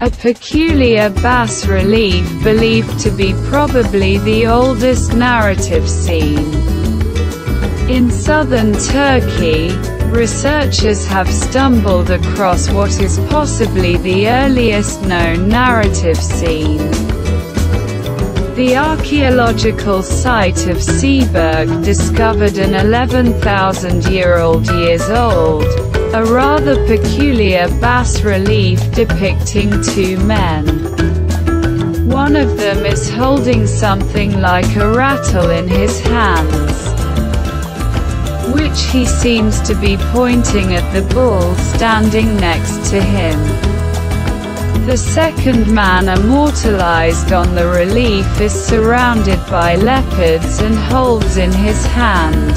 a peculiar bas-relief believed to be probably the oldest narrative scene. In southern Turkey, researchers have stumbled across what is possibly the earliest known narrative scene. The archaeological site of Sayburç discovered an 11,000-year-old years old, a rather peculiar bas-relief depicting two men. One of them is holding something like a rattle in his hands, which he seems to be pointing at the bull standing next to him. The second man immortalized on the relief is surrounded by leopards and holds in his hand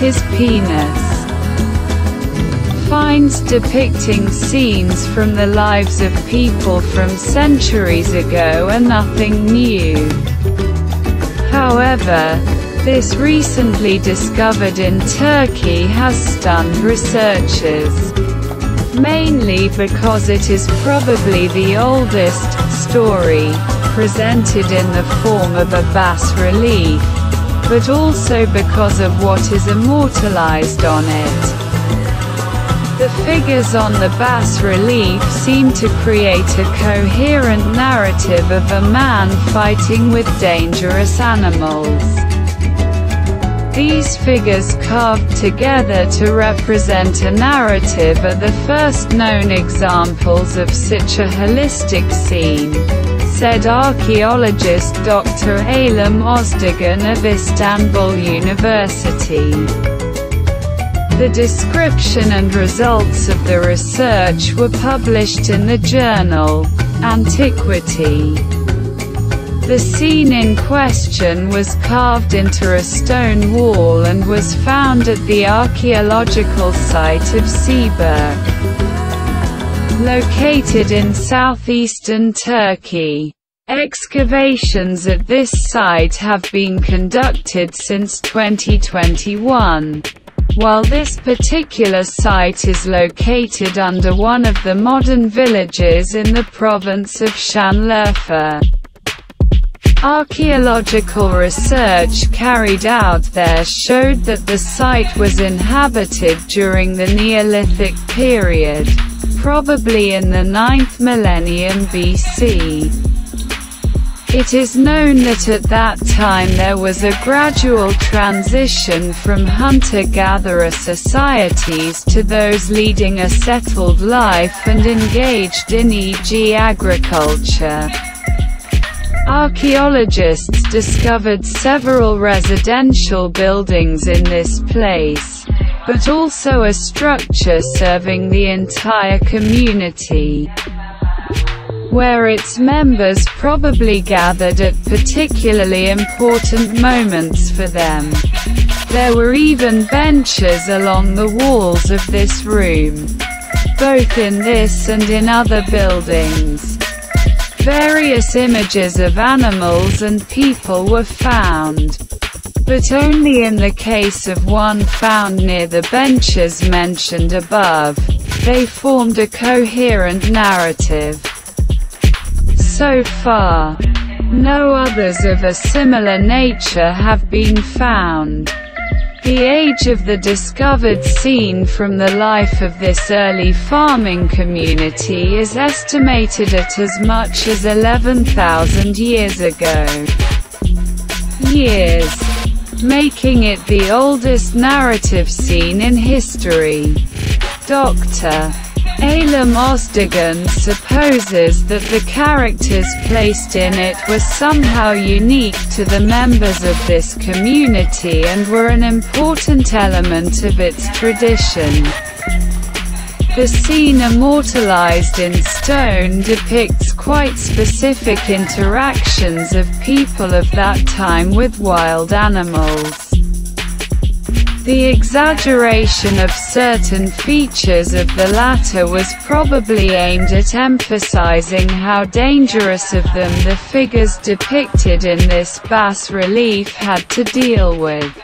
his penis. Finds depicting scenes from the lives of people from centuries ago are nothing new. However, this recently discovered in Turkey has stunned researchers mainly because it is probably the oldest story presented in the form of a bas-relief, but also because of what is immortalized on it. The figures on the bas-relief seem to create a coherent narrative of a man fighting with dangerous animals. These figures carved together to represent a narrative are the first known examples of such a holistic scene, said archaeologist Dr. Eylem Ozdogan of Istanbul University. The description and results of the research were published in the journal, Antiquity. The scene in question was carved into a stone wall and was found at the archaeological site of Sayburç. Located in southeastern Turkey. Excavations at this site have been conducted since 2021. While this particular site is located under one of the modern villages in the province of Şanlıurfa. Archaeological research carried out there showed that the site was inhabited during the Neolithic period, probably in the 9th millennium BC. It is known that at that time there was a gradual transition from hunter-gatherer societies to those leading a settled life and engaged in e.g. agriculture. Archaeologists discovered several residential buildings in this place, but also a structure serving the entire community, where its members probably gathered at particularly important moments for them. There were even benches along the walls of this room, both in this and in other buildings. Various images of animals and people were found, but only in the case of one found near the benches mentioned above. They formed a coherent narrative. So far, no others of a similar nature have been found. The age of the discovered scene from the life of this early farming community is estimated at as much as 11,000 years ago. Years. Making it the oldest narrative scene in history. Dr. Eylem Ozdogan supposes that the characters placed in it were somehow unique to the members of this community and were an important element of its tradition. The scene immortalized in stone depicts quite specific interactions of people of that time with wild animals. The exaggeration of certain features of the latter was probably aimed at emphasizing how dangerous of them the figures depicted in this bas-relief had to deal with.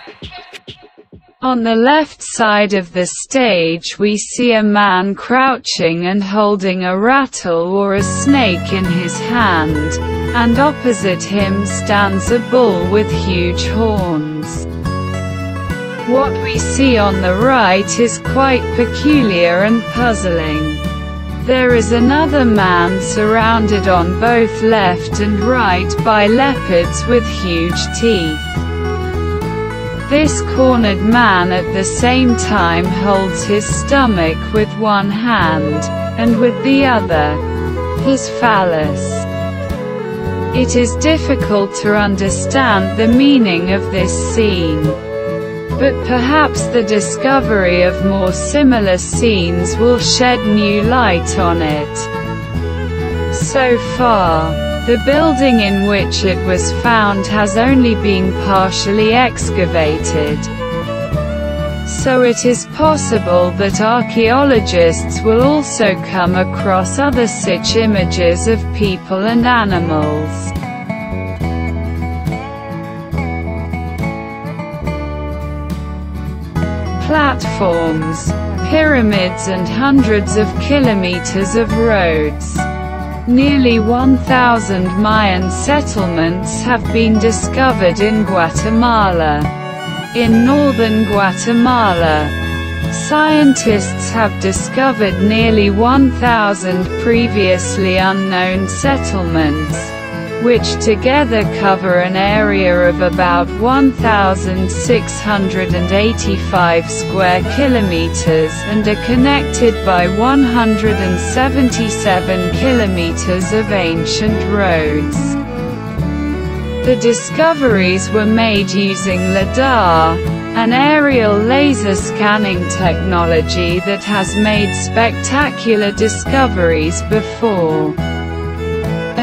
On the left side of the stage we see a man crouching and holding a rattle or a snake in his hand, and opposite him stands a bull with huge horns. What we see on the right is quite peculiar and puzzling. There is another man surrounded on both left and right by leopards with huge teeth. This cornered man at the same time holds his stomach with one hand, and with the other, his phallus. It is difficult to understand the meaning of this scene. But perhaps the discovery of more similar scenes will shed new light on it. So far, the building in which it was found has only been partially excavated. So it is possible that archaeologists will also come across other such images of people and animals. Platforms, pyramids and hundreds of kilometers of roads. Nearly 1,000 Mayan settlements have been discovered in Guatemala. In northern Guatemala, scientists have discovered nearly 1,000 previously unknown settlements which together cover an area of about 1,685 square kilometers and are connected by 177 kilometers of ancient roads. The discoveries were made using LIDAR, an aerial laser scanning technology that has made spectacular discoveries before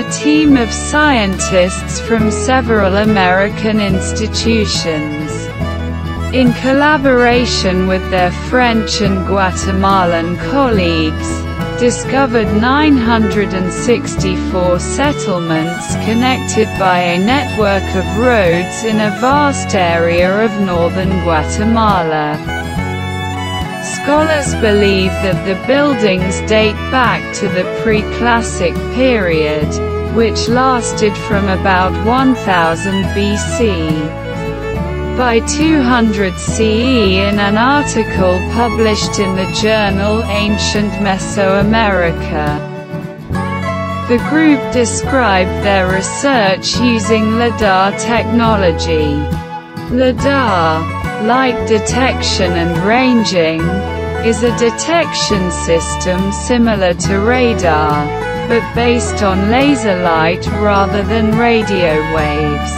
a team of scientists from several American institutions. In collaboration with their French and Guatemalan colleagues, discovered 964 settlements connected by a network of roads in a vast area of northern Guatemala. Scholars believe that the buildings date back to the pre-classic period, which lasted from about 1000 BC. By 200 CE in an article published in the journal Ancient Mesoamerica. The group described their research using LIDAR technology. LIDAR light detection and ranging, is a detection system similar to radar, but based on laser light rather than radio waves.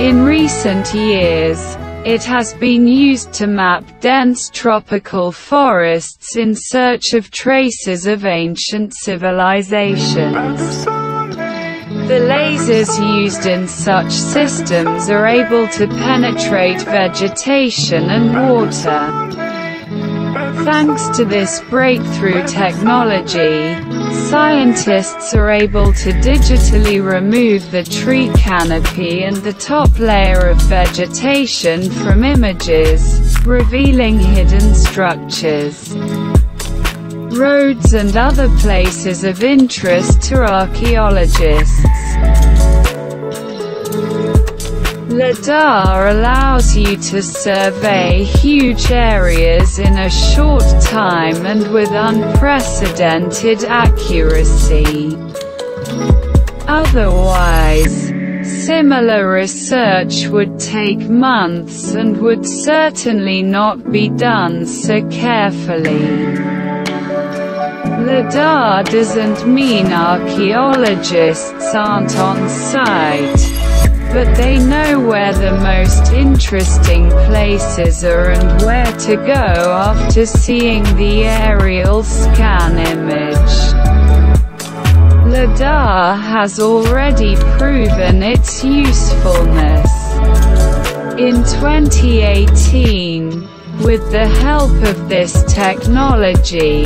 In recent years, it has been used to map dense tropical forests in search of traces of ancient civilizations. The lasers used in such systems are able to penetrate vegetation and water. Thanks to this breakthrough technology, scientists are able to digitally remove the tree canopy and the top layer of vegetation from images, revealing hidden structures roads and other places of interest to archaeologists. LIDAR allows you to survey huge areas in a short time and with unprecedented accuracy. Otherwise, similar research would take months and would certainly not be done so carefully. LIDAR doesn't mean archaeologists aren't on site, but they know where the most interesting places are and where to go after seeing the aerial scan image. LIDAR has already proven its usefulness. In 2018, with the help of this technology,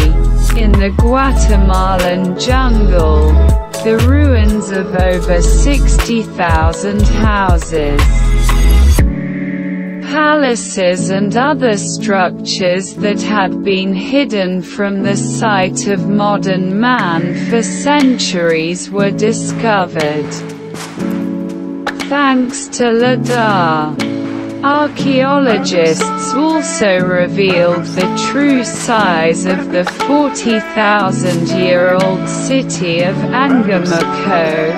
in the Guatemalan jungle, the ruins of over 60,000 houses, palaces and other structures that had been hidden from the sight of modern man for centuries were discovered. Thanks to LIDAR. Archaeologists also revealed the true size of the 40,000-year-old city of Angamuco,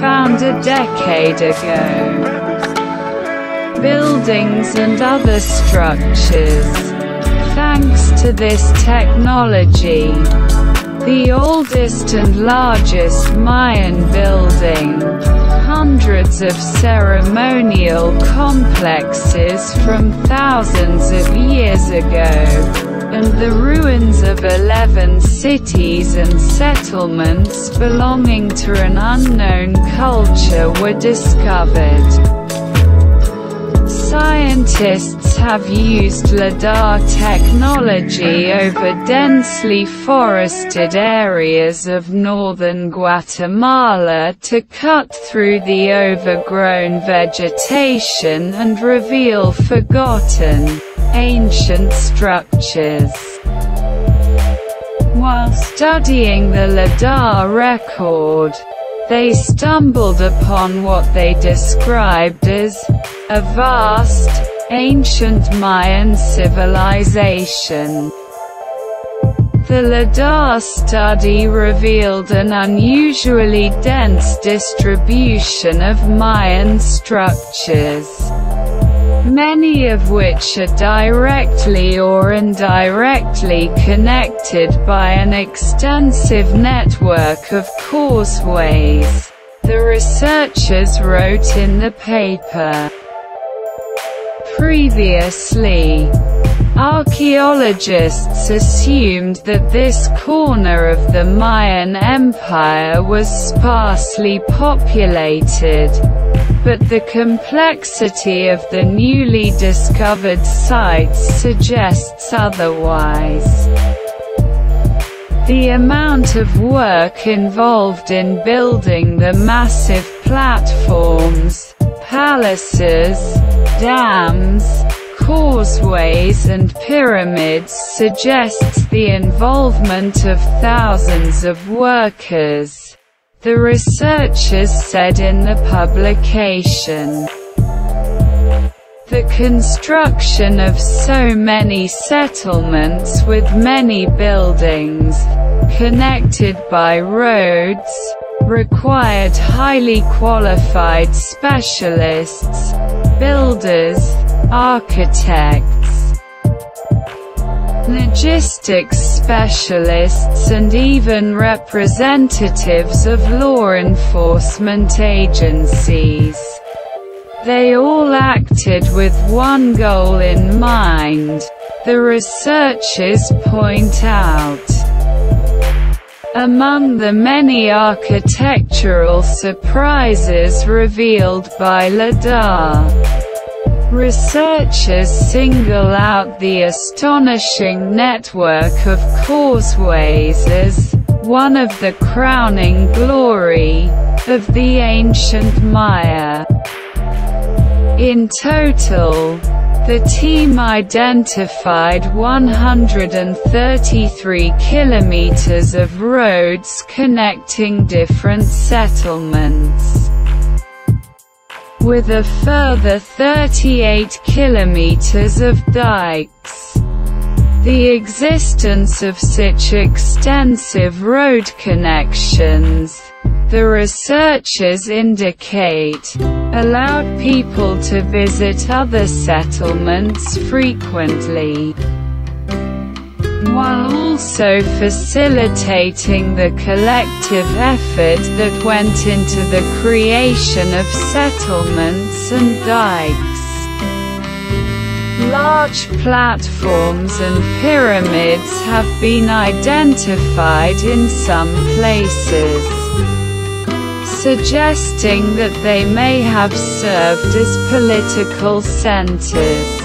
found a decade ago. Buildings and other structures. Thanks to this technology, the oldest and largest Mayan building, hundreds of ceremonial complexes from thousands of years ago, and the ruins of 11 cities and settlements belonging to an unknown culture were discovered. Scientists have used LIDAR technology over densely forested areas of northern Guatemala to cut through the overgrown vegetation and reveal forgotten, ancient structures. While studying the LIDAR record, they stumbled upon what they described as a vast, ancient Mayan civilization. The LIDAR study revealed an unusually dense distribution of Mayan structures many of which are directly or indirectly connected by an extensive network of causeways. The researchers wrote in the paper. Previously, Archaeologists assumed that this corner of the Mayan Empire was sparsely populated, but the complexity of the newly discovered sites suggests otherwise. The amount of work involved in building the massive platforms, palaces, dams, causeways and pyramids suggests the involvement of thousands of workers, the researchers said in the publication. The construction of so many settlements with many buildings, connected by roads, required highly qualified specialists, builders, architects, logistics specialists and even representatives of law enforcement agencies. They all acted with one goal in mind, the researchers point out. Among the many architectural surprises revealed by LIDAR, Researchers single out the astonishing network of causeways as one of the crowning glory of the ancient Maya. In total, the team identified 133 kilometers of roads connecting different settlements with a further 38 kilometers of dikes. The existence of such extensive road connections, the researchers indicate, allowed people to visit other settlements frequently while also facilitating the collective effort that went into the creation of settlements and dikes. Large platforms and pyramids have been identified in some places, suggesting that they may have served as political centers.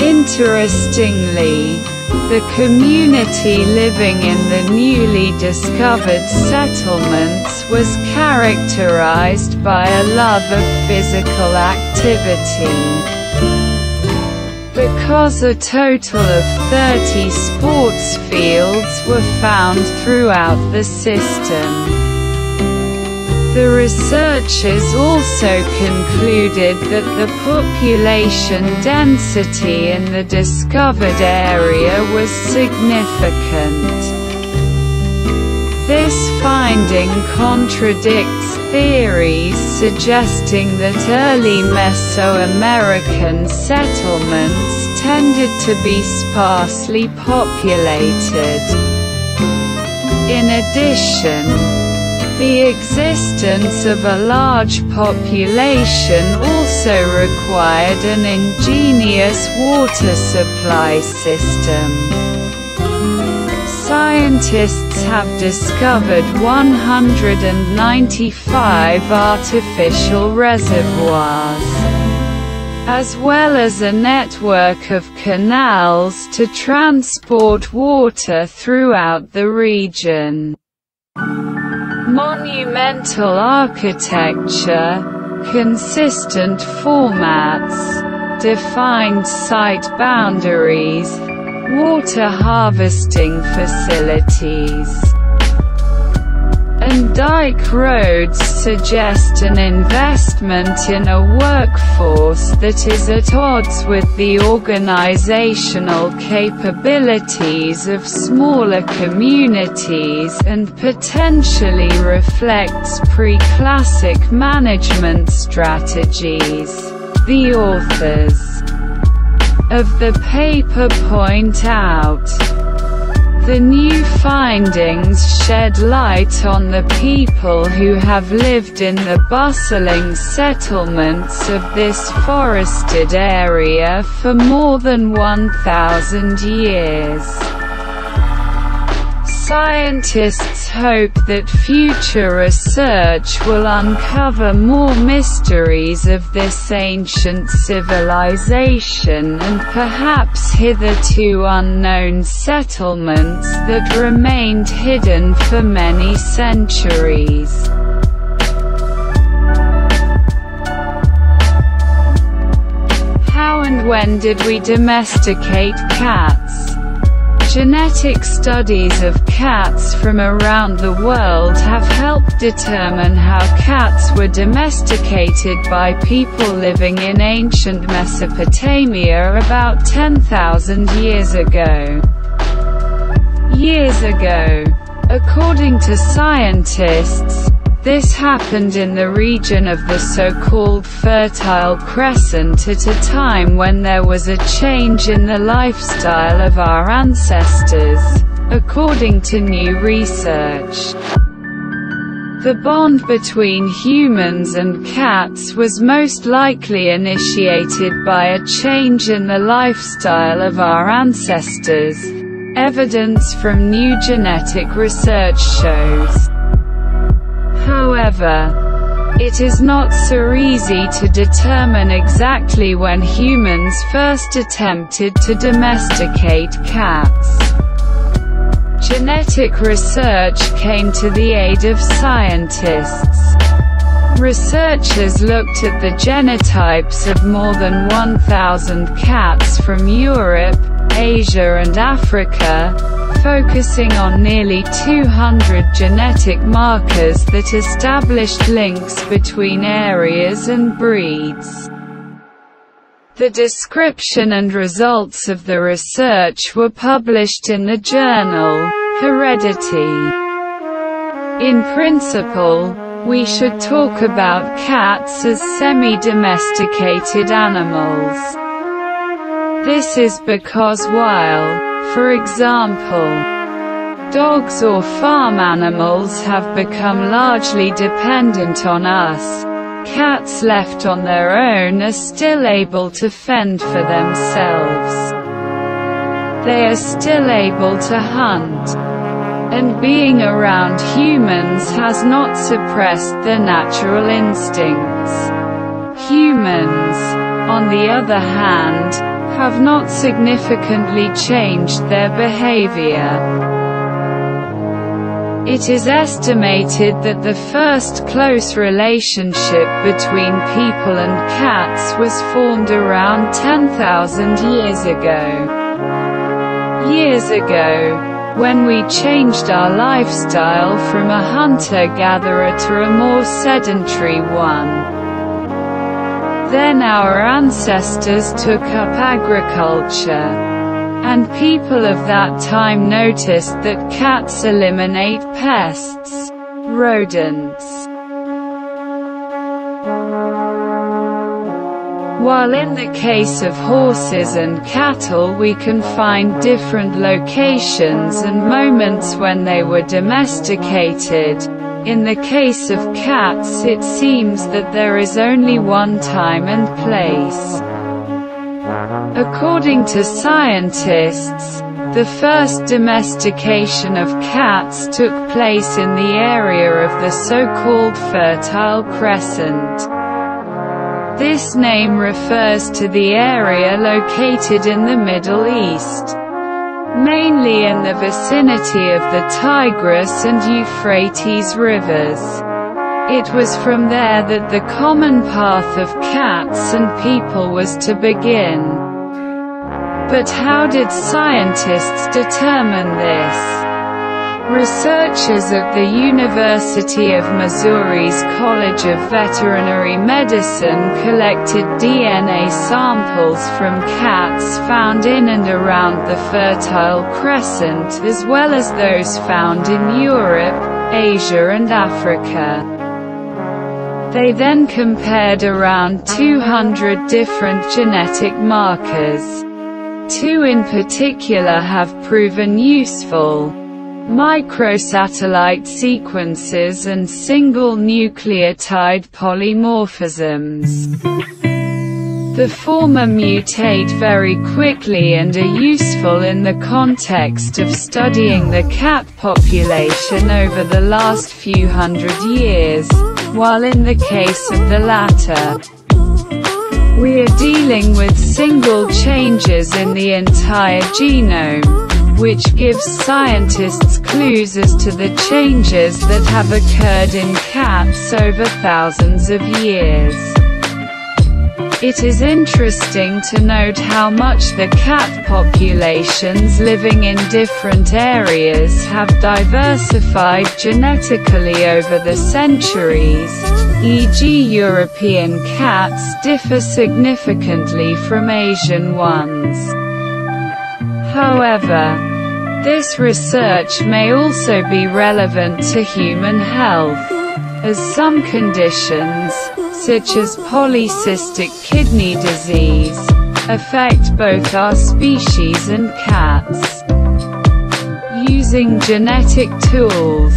Interestingly, the community living in the newly discovered settlements was characterized by a love of physical activity. because a total of 30 sports fields were found throughout the system. The researchers also concluded that the population density in the discovered area was significant. This finding contradicts theories suggesting that early Mesoamerican settlements tended to be sparsely populated. In addition, the existence of a large population also required an ingenious water supply system. Scientists have discovered 195 artificial reservoirs as well as a network of canals to transport water throughout the region. Monumental architecture, consistent formats, defined site boundaries, water harvesting facilities and dike roads suggest an investment in a workforce that is at odds with the organizational capabilities of smaller communities and potentially reflects pre-classic management strategies. The authors of the paper point out the new findings shed light on the people who have lived in the bustling settlements of this forested area for more than 1,000 years. Scientists hope that future research will uncover more mysteries of this ancient civilization and perhaps hitherto unknown settlements that remained hidden for many centuries. How and when did we domesticate cats? Genetic studies of cats from around the world have helped determine how cats were domesticated by people living in ancient Mesopotamia about 10,000 years ago. Years ago. According to scientists, this happened in the region of the so-called Fertile Crescent at a time when there was a change in the lifestyle of our ancestors, according to new research. The bond between humans and cats was most likely initiated by a change in the lifestyle of our ancestors. Evidence from new genetic research shows. However, it is not so easy to determine exactly when humans first attempted to domesticate cats. Genetic research came to the aid of scientists. Researchers looked at the genotypes of more than 1,000 cats from Europe, Asia and Africa, focusing on nearly 200 genetic markers that established links between areas and breeds. The description and results of the research were published in the journal, Heredity. In principle, we should talk about cats as semi-domesticated animals. This is because while for example, dogs or farm animals have become largely dependent on us. Cats left on their own are still able to fend for themselves. They are still able to hunt. And being around humans has not suppressed their natural instincts. Humans, on the other hand, have not significantly changed their behavior. It is estimated that the first close relationship between people and cats was formed around 10,000 years ago. Years ago, when we changed our lifestyle from a hunter-gatherer to a more sedentary one. Then our ancestors took up agriculture. And people of that time noticed that cats eliminate pests, rodents. While in the case of horses and cattle we can find different locations and moments when they were domesticated, in the case of cats it seems that there is only one time and place. According to scientists, the first domestication of cats took place in the area of the so-called Fertile Crescent. This name refers to the area located in the Middle East, mainly in the vicinity of the Tigris and Euphrates rivers. It was from there that the common path of cats and people was to begin. But how did scientists determine this? Researchers at the University of Missouri's College of Veterinary Medicine collected DNA samples from cats found in and around the Fertile Crescent as well as those found in Europe, Asia and Africa. They then compared around 200 different genetic markers. Two in particular have proven useful. Microsatellite sequences and single nucleotide polymorphisms. The former mutate very quickly and are useful in the context of studying the cat population over the last few hundred years while in the case of the latter, we are dealing with single changes in the entire genome, which gives scientists clues as to the changes that have occurred in cats over thousands of years. It is interesting to note how much the cat populations living in different areas have diversified genetically over the centuries, e.g. European cats differ significantly from Asian ones. However, this research may also be relevant to human health, as some conditions, such as polycystic kidney disease, affect both our species and cats. Using genetic tools,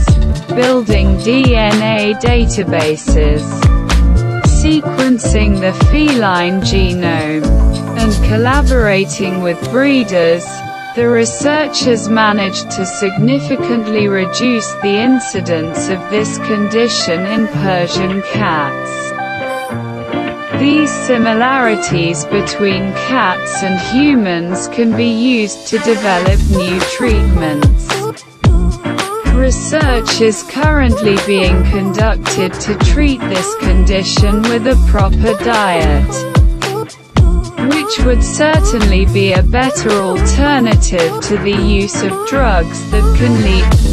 building DNA databases, sequencing the feline genome, and collaborating with breeders, the researchers managed to significantly reduce the incidence of this condition in Persian cats. These similarities between cats and humans can be used to develop new treatments. Research is currently being conducted to treat this condition with a proper diet, which would certainly be a better alternative to the use of drugs that can lead